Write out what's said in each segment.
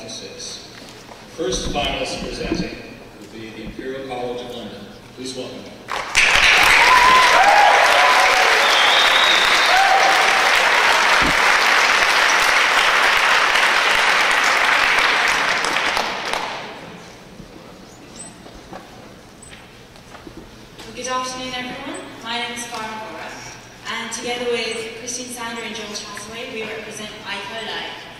2006. First finalist presenting will be the Imperial College of London. Please welcome them. Well, good afternoon, everyone. My name is Farah Bora, and together with Christine Sander and George Hathaway, we represent iColi,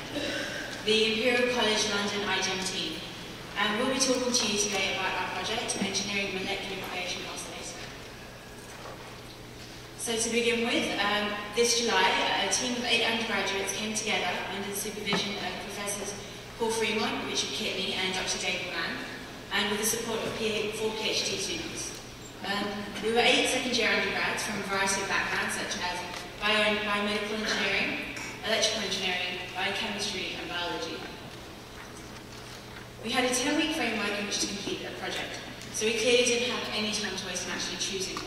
the Imperial College London iGEM team. And we'll be talking to you today about our project, Engineering Molecular Creation Oscillator. So to begin with, um, this July, a team of eight undergraduates came together under the supervision of Professors Paul Fremont, Richard Kitney, and Dr. David Mann, and with the support of four PhD students. Um, we were eight second-year undergrads from a variety of backgrounds, such as bio biomedical engineering, electrical engineering, biochemistry, and. We had a 10-week framework in which to complete the project, so we clearly didn't have any time to waste in actually choosing.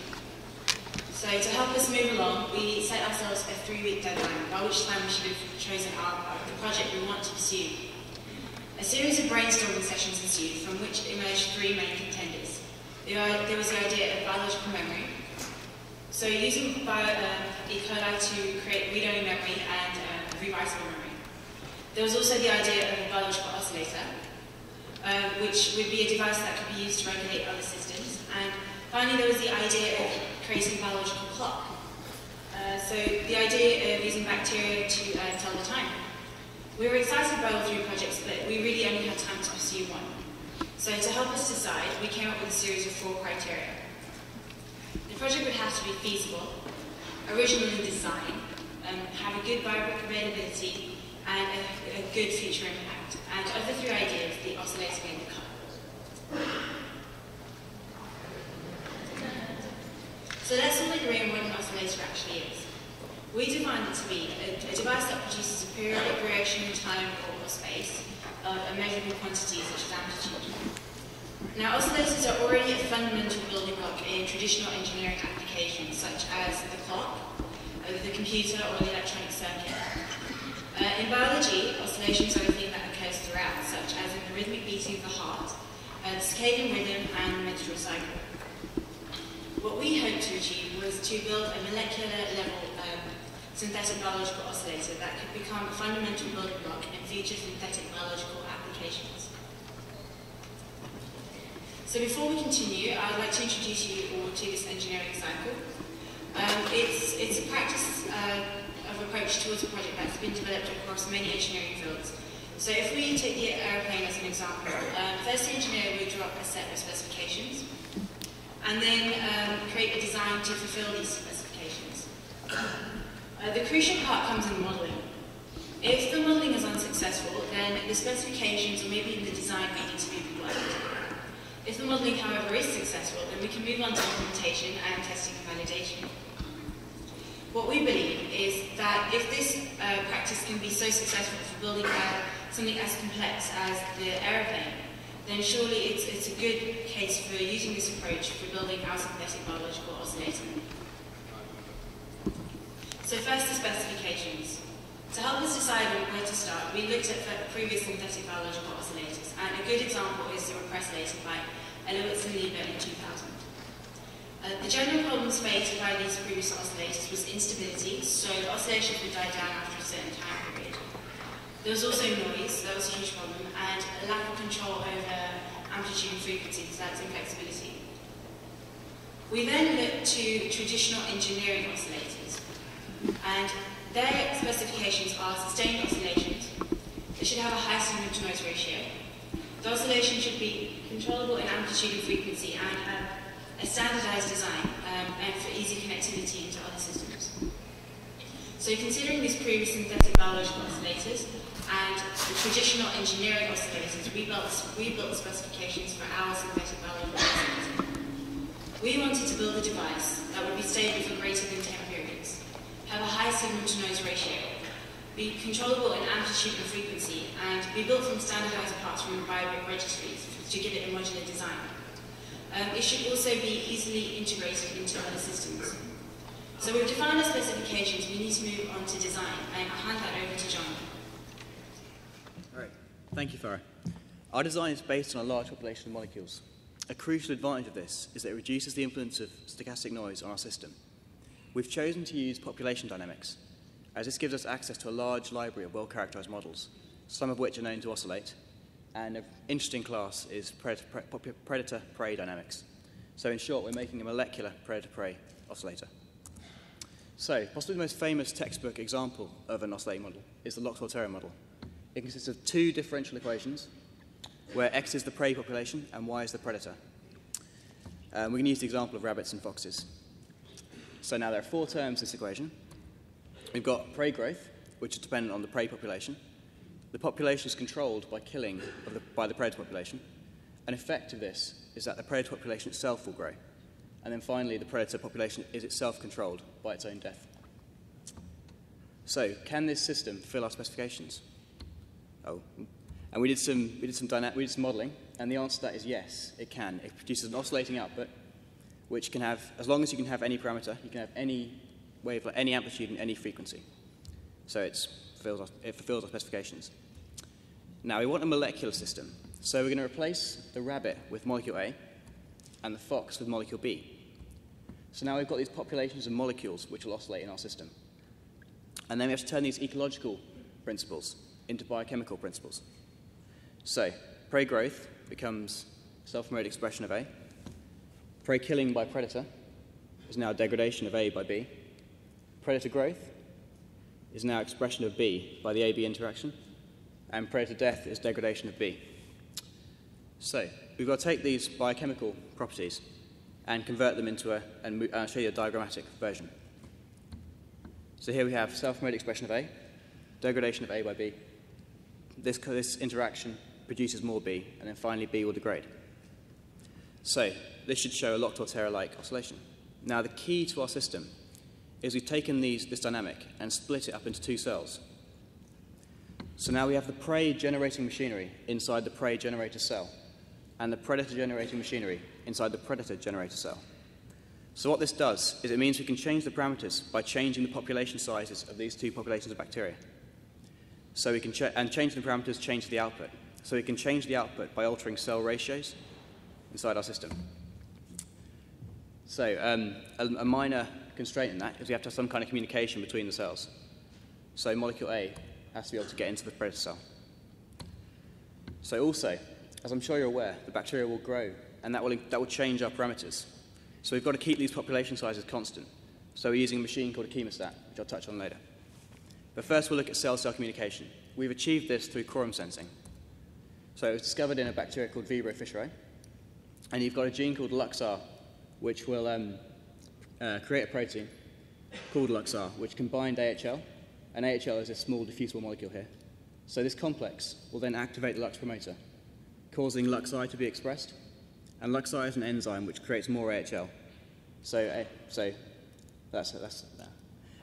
So to help us move along, we set ourselves a three-week deadline, by which time we should have chosen our, the project we want to pursue. A series of brainstorming sessions ensued, from which emerged three main contenders. There was the idea of biological memory. So using bio, uh, E. coli to create read-only memory and uh, memory. There was also the idea of a biological oscillator, uh, which would be a device that could be used to regulate other systems. And finally, there was the idea of creating a biological clock. Uh, so the idea of using bacteria to uh, tell the time. We were excited by all three projects, but we really only had time to pursue one. So to help us decide, we came up with a series of four criteria. The project would have to be feasible, original in design, um, have a good bioavailability, and a, a good future impact. And of the three ideas, the oscillator made the cut. So let's all agree on what an oscillator actually is. We define it to be a, a device that produces a periodic variation in time or space of a measurable quantity such as amplitude. Now, oscillators are already a fundamental building block in traditional engineering applications such as the clock, uh, the computer, or the electronic circuit. Uh, in biology, oscillations are a thing that throughout, such as in the rhythmic beating of the heart, uh, the circadian rhythm, and the menstrual cycle. What we hoped to achieve was to build a molecular level um, synthetic biological oscillator that could become a fundamental building block in future synthetic biological applications. So before we continue, I'd like to introduce you all to this engineering cycle. Um, it's, it's a practice uh, of approach towards a project that's been developed across many engineering fields. So if we take the aeroplane as an example, um, first the engineer would draw up a set of specifications and then um, create a design to fulfill these specifications. Uh, the crucial part comes in modelling. If the modelling is unsuccessful, then the specifications or maybe the design may need to be reworked. If the modelling, however, is successful, then we can move on to implementation and testing and validation. What we believe is that if this uh, practice can be so successful for building uh, something as complex as the aeroplane, then surely it's, it's a good case for using this approach for building our synthetic biological oscillator. So first the specifications. To help us decide where to start, we looked at previous synthetic biological oscillators, and a good example is the repressilator by Elowitz and Lieber in 2000. Uh, the general problems faced by these previous oscillators was instability, so the oscillations would die down after a certain time period. There was also noise, that was a huge problem, and a lack of control over amplitude and frequency, so that's inflexibility. We then looked to traditional engineering oscillators, and their specifications are sustained oscillations. They should have a high signal to noise ratio. The oscillation should be controllable in amplitude and frequency and have a standardized design um, and for easy connectivity into other systems. So considering these previous synthetic biological oscillators and the traditional engineering oscillators, we built, we built specifications for our synthetic biological oscillator. We wanted to build a device that would be stable for greater than 10 periods, have a high signal to noise ratio, be controllable in amplitude and frequency, and be built from standardized parts from BioBrick registries to give it a modular design. Um, it should also be easily integrated into other systems. So we've defined our specifications, we need to move on to design, I'll hand that over to John. All right. Thank you, Farah. Our design is based on a large population of molecules. A crucial advantage of this is that it reduces the influence of stochastic noise on our system. We've chosen to use population dynamics, as this gives us access to a large library of well characterized models, some of which are known to oscillate, and an interesting class is predator prey dynamics. So, in short, we're making a molecular predator prey oscillator. So, possibly the most famous textbook example of an oscillating model is the Lox-Volterra model. It consists of two differential equations where x is the prey population and y is the predator. Um, we can use the example of rabbits and foxes. So now there are four terms in this equation. We've got prey growth, which is dependent on the prey population. The population is controlled by killing the, by the predator population. An effect of this is that the predator population itself will grow. And then finally, the predator population is itself controlled by its own death. So, can this system fill our specifications? Oh, and we did some, we did some, dyna- we did some modeling, and the answer to that is yes, it can. It produces an oscillating output, which can have, as long as you can have any parameter, you can have any wave, any amplitude and any frequency. So it's, fulfills it fulfills our specifications. Now, we want a molecular system. So we're going to replace the rabbit with molecule A and the fox with molecule B. So now we've got these populations of molecules which will oscillate in our system. And then we have to turn these ecological principles into biochemical principles. So, prey growth becomes self promoted expression of A. Prey killing by predator is now degradation of A by B. Predator growth is now expression of B by the AB interaction. And predator death is degradation of B. So, we've got to take these biochemical properties and convert them into a, and I'll uh, show you a diagrammatic version. So here we have self-promoted expression of A, degradation of A by B. This, this interaction produces more B, and then finally B will degrade. So this should show a Lox-Volterra-like oscillation. Now the key to our system is we've taken these, this dynamic and split it up into two cells. So now we have the prey generating machinery inside the prey generator cell and the predator generating machinery inside the predator generator cell. So, what this does is it means we can change the parameters by changing the population sizes of these two populations of bacteria. So, we can ch- and change the parameters change the output. So, we can change the output by altering cell ratios inside our system. So, um, a, a minor constraint in that is we have to have some kind of communication between the cells. So, molecule A has to be able to get into the predator cell. So, also, as I'm sure you're aware, the bacteria will grow, and that will, that will change our parameters. So we've got to keep these population sizes constant. So we're using a machine called a chemostat, which I'll touch on later. But first, we'll look at cell-cell communication. We've achieved this through quorum sensing. So it was discovered in a bacteria called Vibrio fischeri, and you've got a gene called LuxR, which will um, uh, create a protein called LuxR, which can bind AHL, and AHL is a small diffusible molecule here. So this complex will then activate the Lux promoter, causing LuxI to be expressed. And LuxI is an enzyme which creates more AHL. So, eh, so that's, that's that.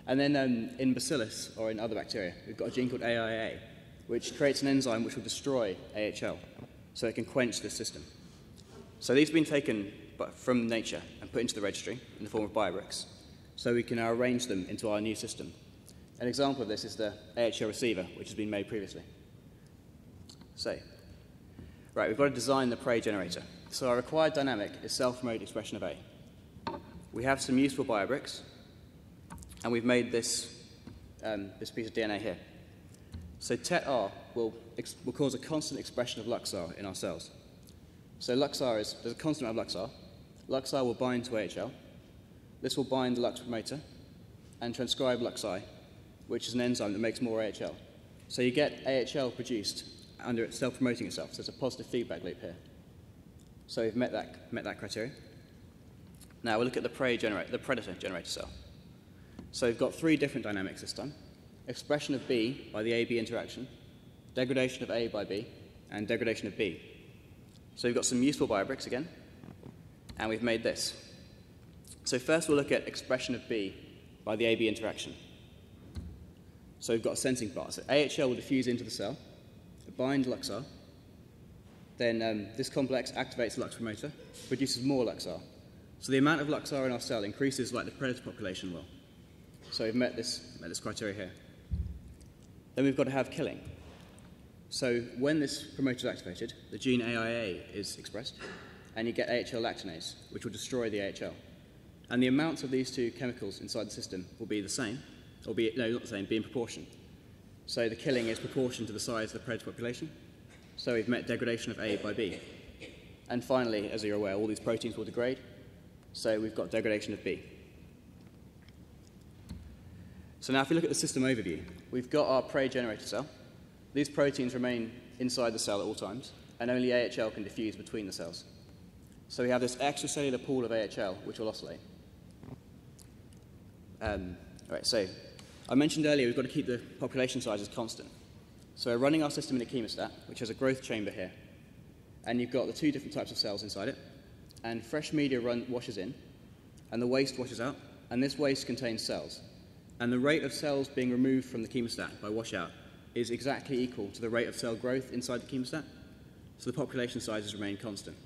And then um, in Bacillus or in other bacteria, we've got a gene called AIA, which creates an enzyme which will destroy AHL, so it can quench the system. So these have been taken from nature and put into the registry in the form of biobricks, so we can now arrange them into our new system. An example of this is the AHL receiver, which has been made previously. So, Right, we've got to design the prey generator. So our required dynamic is self-promoted expression of A. We have some useful biobricks, and we've made this, um, this piece of DNA here. So TET-R will, will cause a constant expression of LuxR in our cells. So LuxR is, there's a constant amount of LuxR. LuxR will bind to AHL. This will bind the Lux promoter and transcribe LuxI, which is an enzyme that makes more AHL. So you get AHL produced under it self promoting itself. So it's a positive feedback loop here. So we've met that, met that criteria. Now we'll look at the, prey generator, the predator generator cell. So we've got three different dynamics this time expression of B by the AB interaction, degradation of A by B, and degradation of B. So we've got some useful biobricks again, and we've made this. So first we'll look at expression of B by the AB interaction. So we've got a sensing part. So AHL will diffuse into the cell, bind LuxR, then um, this complex activates the Lux promoter, produces more LuxR. So the amount of LuxR in our cell increases like the predator population will. So we've met this, met this criteria here. Then we've got to have killing. So when this promoter is activated, the gene AIA is expressed, and you get AHL lactanase, which will destroy the AHL. And the amounts of these two chemicals inside the system will be the same, or be, no, not the same, be in proportion. So the killing is proportion to the size of the predator population. So we've met degradation of A by B. And finally, as you're aware, all these proteins will degrade. So we've got degradation of B. So now if we look at the system overview, we've got our prey generator cell. These proteins remain inside the cell at all times, and only AHL can diffuse between the cells. So we have this extracellular pool of AHL, which will oscillate. Um, all right, so I mentioned earlier we've got to keep the population sizes constant. So we're running our system in a chemostat, which has a growth chamber here. And you've got the two different types of cells inside it. And fresh media run, washes in, and the waste washes out. And this waste contains cells. And the rate of cells being removed from the chemostat by washout is exactly equal to the rate of cell growth inside the chemostat. So the population sizes remain constant.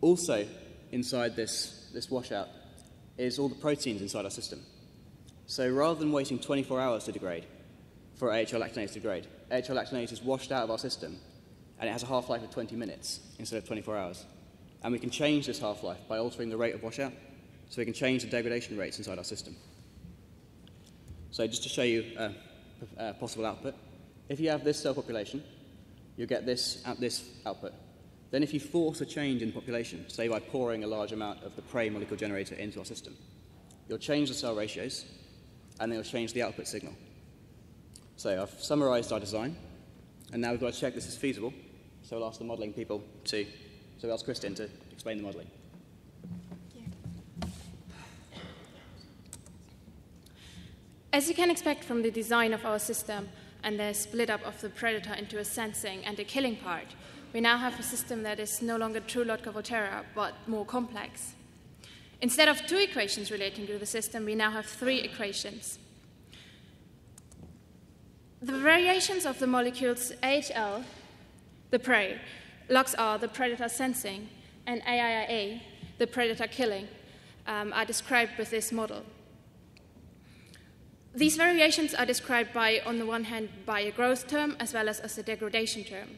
Also, inside this, this washout is all the proteins inside our system. So rather than waiting 24 hours to degrade for AHL lactanase to degrade, AHL lactanase is washed out of our system and it has a half life of 20 minutes instead of 24 hours. And we can change this half life by altering the rate of washout. So we can change the degradation rates inside our system. So just to show you uh, a, a uh, possible output, if you have this cell population, you'll get this, this output. Then if you force a change in population, say by pouring a large amount of the prey molecule generator into our system, you'll change the cell ratios and you'll change the output signal. So I've summarized our design, and now we've got to check this is feasible. So we'll ask the modeling people to, so we'll ask Kristen to explain the modeling. As you can expect from the design of our system and the split up of the predator into a sensing and a killing part, we now have a system that is no longer true Lotka-Volterra, but more complex. Instead of two equations relating to the system, we now have three equations. The variations of the molecules AHL, the prey, LOXR, the predator sensing, and AIA, the predator killing, um, are described with this model. These variations are described by, on the one hand, by a growth term as well as as a degradation term.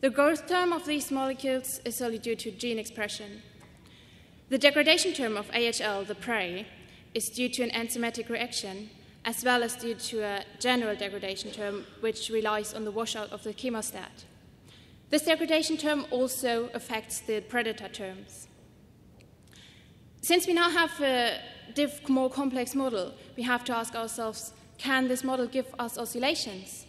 The growth term of these molecules is solely due to gene expression. The degradation term of AHL, the prey, is due to an enzymatic reaction, as well as due to a general degradation term, which relies on the washout of the chemostat. This degradation term also affects the predator terms. Since we now have a diff- more complex model, we have to ask ourselves can this model give us oscillations?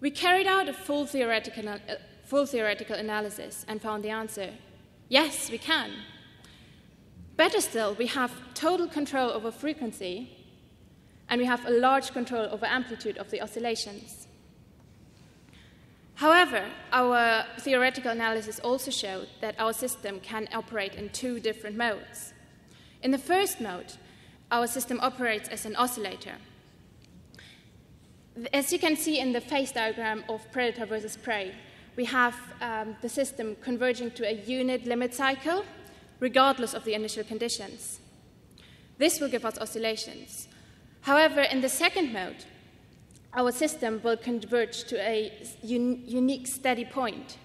We carried out a full theoretical, uh, full theoretical analysis and found the answer Yes, we can. Better still, we have total control over frequency and we have a large control over amplitude of the oscillations. However, our theoretical analysis also showed that our system can operate in two different modes. In the first mode, our system operates as an oscillator. As you can see in the phase diagram of predator versus prey, we have um, the system converging to a unit limit cycle, regardless of the initial conditions. This will give us oscillations. However, in the second mode, our system will converge to a un- unique steady point.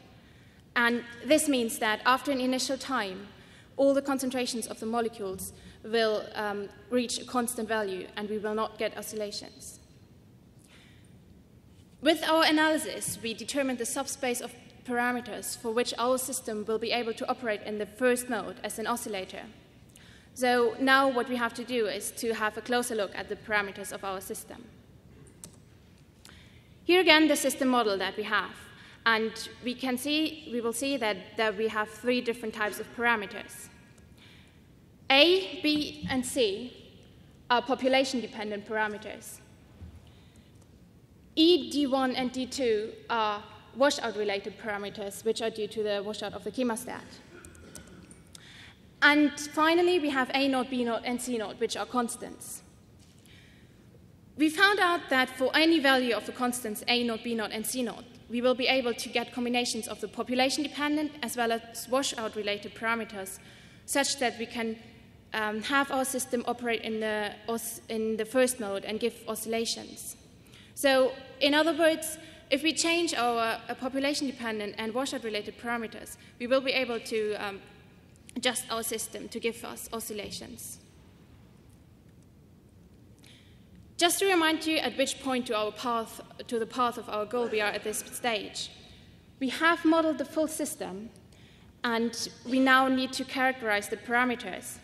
And this means that after an initial time, all the concentrations of the molecules will um, reach a constant value and we will not get oscillations. With our analysis, we determined the subspace of parameters for which our system will be able to operate in the first mode as an oscillator. So now what we have to do is to have a closer look at the parameters of our system. Here again, the system model that we have. And we can see, we will see that, that we have three different types of parameters. A, B, and C are population dependent parameters. E, D1, and D2 are washout related parameters, which are due to the washout of the chemostat. And finally, we have A naught, B naught, and C naught, which are constants. We found out that for any value of the constants A naught, B naught, and C naught, we will be able to get combinations of the population dependent as well as washout related parameters, such that we can um, have our system operate in the, in the first mode and give oscillations. So, in other words, if we change our uh, population dependent and washout related parameters, we will be able to um, adjust our system to give us oscillations. Just to remind you at which point to our path to the path of our goal we are at this stage. We have modeled the full system and we now need to characterize the parameters.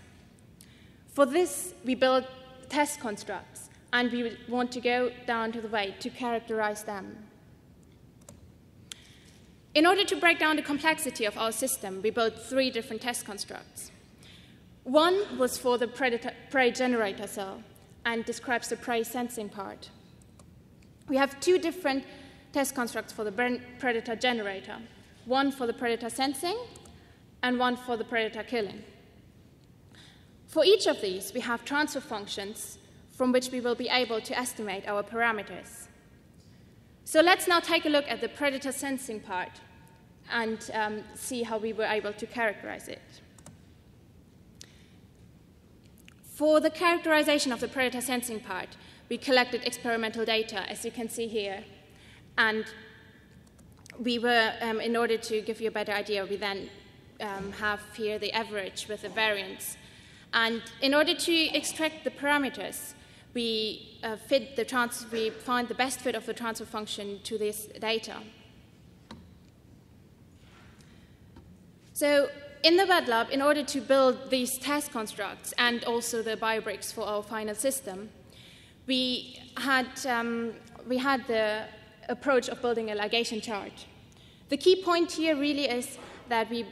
For this, we build test constructs and we want to go down to the way to characterize them. In order to break down the complexity of our system, we built three different test constructs. One was for the predator, prey generator cell, and describes the prey sensing part. We have two different test constructs for the predator generator one for the predator sensing and one for the predator killing. For each of these, we have transfer functions from which we will be able to estimate our parameters. So let's now take a look at the predator sensing part and um, see how we were able to characterize it. For the characterization of the predator sensing part, we collected experimental data, as you can see here. And we were, um, in order to give you a better idea, we then um, have here the average with the variance. And in order to extract the parameters, we uh, fit the trans- we find the best fit of the transfer function to this data. So in the wet lab, in order to build these test constructs and also the biobricks for our final system, we had, um, we had the approach of building a ligation chart. The key point here really is that we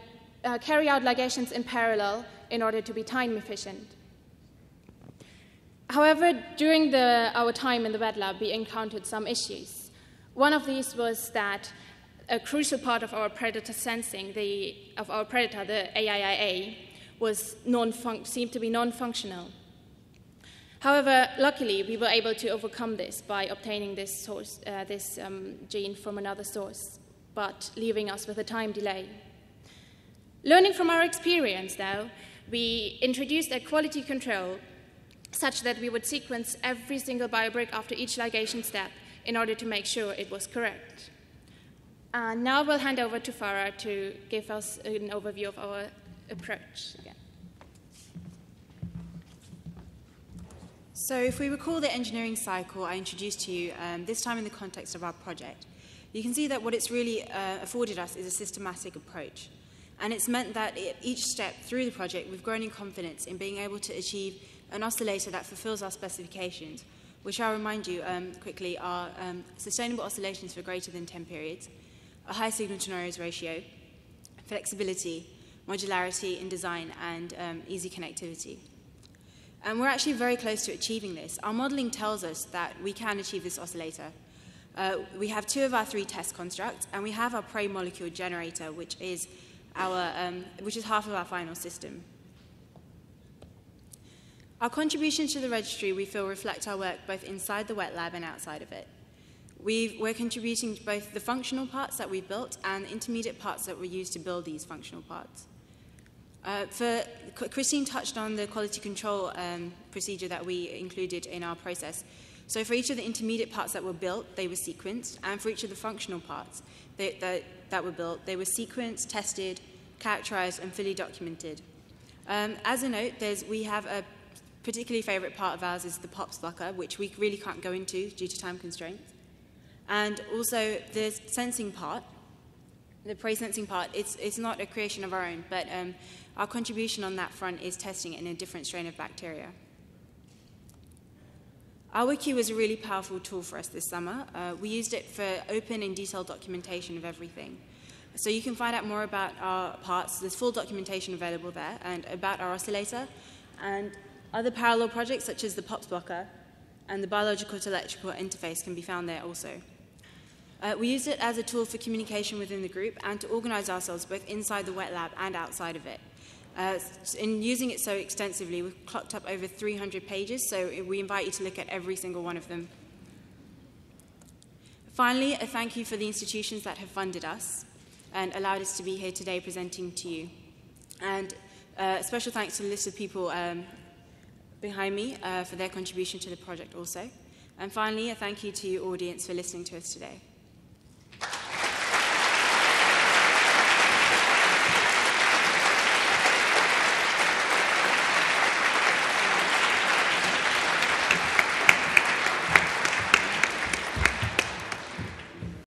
uh, carry out ligations in parallel in order to be time efficient. However, during the, our time in the wet lab, we encountered some issues. One of these was that a crucial part of our predator sensing, the, of our predator, the AIIA, was non seemed to be non-functional. However, luckily, we were able to overcome this by obtaining this, source, uh, this um, gene from another source, but leaving us with a time delay. Learning from our experience, though, we introduced a quality control such that we would sequence every single biobrick after each ligation step in order to make sure it was correct. And now we'll hand over to Farah to give us an overview of our approach again. So, if we recall the engineering cycle I introduced to you, um, this time in the context of our project, you can see that what it's really uh, afforded us is a systematic approach. And it's meant that at each step through the project, we've grown in confidence in being able to achieve an oscillator that fulfills our specifications, which I'll remind you um, quickly are um, sustainable oscillations for greater than 10 periods, a high signal to noise ratio, flexibility, modularity in design, and um, easy connectivity. And we're actually very close to achieving this. Our modeling tells us that we can achieve this oscillator. Uh, we have two of our three test constructs, and we have our prey molecule generator, which is, our, um, which is half of our final system. Our contributions to the registry, we feel, reflect our work both inside the wet lab and outside of it we are contributing both the functional parts that we've built and the intermediate parts that were used to build these functional parts. Uh, for Christine touched on the quality control um, procedure that we included in our process. So for each of the intermediate parts that were built, they were sequenced, and for each of the functional parts they, that, that were built, they were sequenced, tested, characterized, and fully documented. Um, as a note, we have a particularly favorite part of ours is the POPs blocker, which we really can't go into due to time constraints. And also the sensing part, the prey sensing part, it's, it's not a creation of our own, but um, our contribution on that front is testing it in a different strain of bacteria. Our wiki was a really powerful tool for us this summer. Uh, we used it for open and detailed documentation of everything. So you can find out more about our parts. There's full documentation available there, and about our oscillator, and other parallel projects such as the POPs blocker and the biological to electrical interface can be found there also. Uh, we used it as a tool for communication within the group and to organize ourselves both inside the wet lab and outside of it. Uh, in using it so extensively, we've clocked up over 300 pages, so we invite you to look at every single one of them. Finally, a thank you for the institutions that have funded us and allowed us to be here today presenting to you. And uh, special thanks to the list of people um, behind me uh, for their contribution to the project also. And finally, a thank you to you audience for listening to us today.